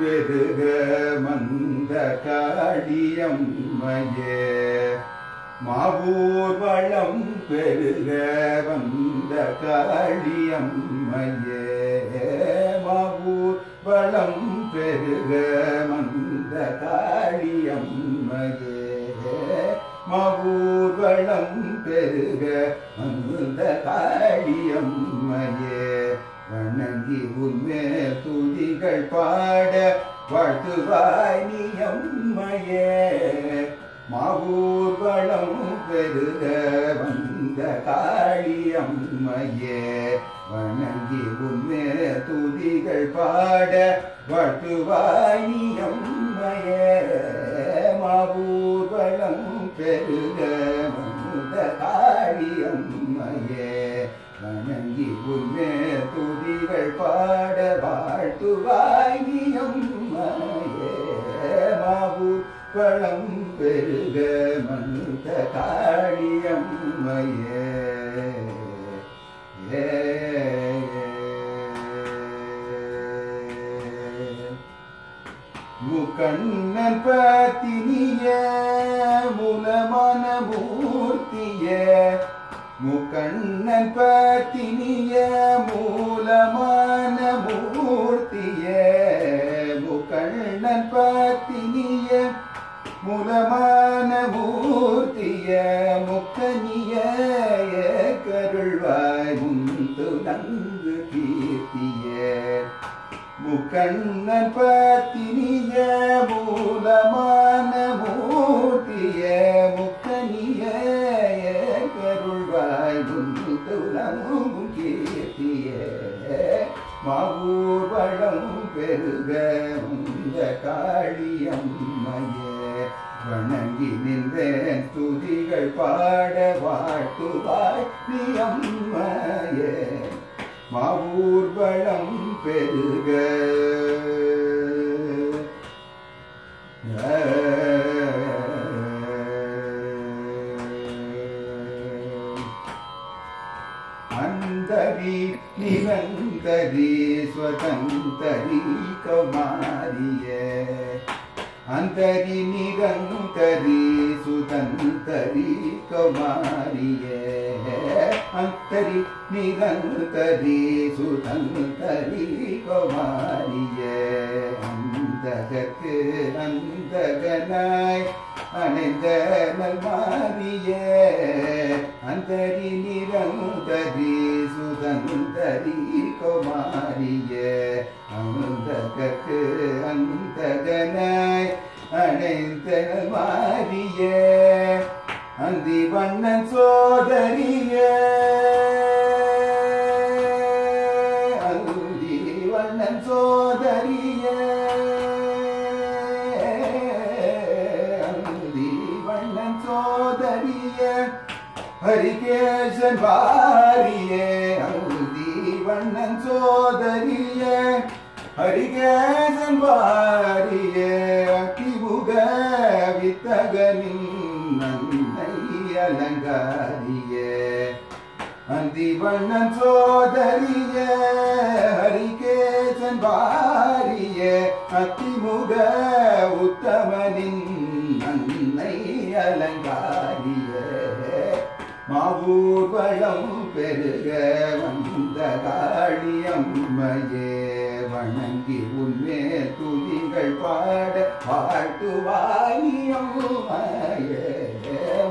பெருக மந்த காடியம்மையே மாவூர்வளம் பெருக வந்த காளியம்மையே. மாவூர் வளம் பெருக மந்த காளியம்மையே. மாவூர் வளம் பெருக மந்த காளியம்மையே. வணங்கி உண்மை துதிகள் பாட வாழ்த்துவாய் நீயம்மையே மாவூர் வளம் பெருக வந்த காளி அம்மையே. வணங்கி உண்மை துதிகள் பாட வாழ்த்துவாய் நீயம்மையே மாவூர் வளம் பெருக வந்த காளி அம்மையே. வணங்கி உன்மே துதிகள் பாட வாழ்த்துவாய் நீயம்மையே பழம் பெருக மந்த காளியம்மையே ஏ முக்கண்ணன் பத்தினிய மூலமான மூர்த்திய முகண்ணன் பத்தினிய மூலமான மூர்த்திய. முகண்ணன் பத்தினிய மூலமான மூர்த்திய. முக்கனிய கருள்வாய் முந்து நங்கு கீர்த்திய. முகண்ணன் பத்தினிய மூலமான கருள்வாய் முந்து நங்கு கீர்த்திய. மாவூர்வளம் பெருக இந்த காளியம்மையே. வணங்கி நின்றேன் துதிகள் பாட வாழ்த்துவாய் நீ அம்மையே மகூர்வளம் பெருக அந்தரி நிரந்தரி ஸ்வதந்தரி கௌமாரியே அந்தரி நிரந்தரி சுதந்தரி கௌமாரியே அந்தரி நிரந்தரி சுதந்தரி கௌமாரியே அந்தகக்கு அந்தகனாய் அணைந்த நல்மாரியே அந்தரி நிரந்தரி சுதந்தரி குமாரியே அந்தகக்கு அந்தகனாய் அணைந்த நல்மாரியே அந்தி வண்ணன் சோதரிய அந்தி வண்ணன் சோதரியே. ஹரிகேசன் வாரியே அந்தி வண்ணன் சோதரியே. ஹரிகேசன் வாரியே அக்கிபுக வித்தகனின் நன்னை அலங்காரியே. அந்தி வண்ணன் சோதரியே ஹரிகேசன் வாரியே அத்திமுக உத்தமனின் நன்னை அலங்காரி மாவூர்வளம் பெருக வந்த காளியம்மையே வணங்கி உன்மே துதிகள் பாட வாழ்த்துவாயியம்மையே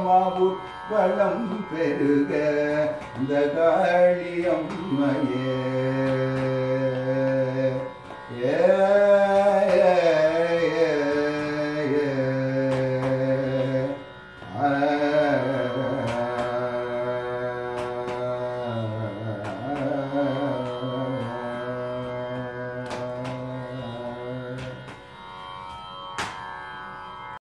மாவூர் வளம் பெருக இந்த காளியம்மையே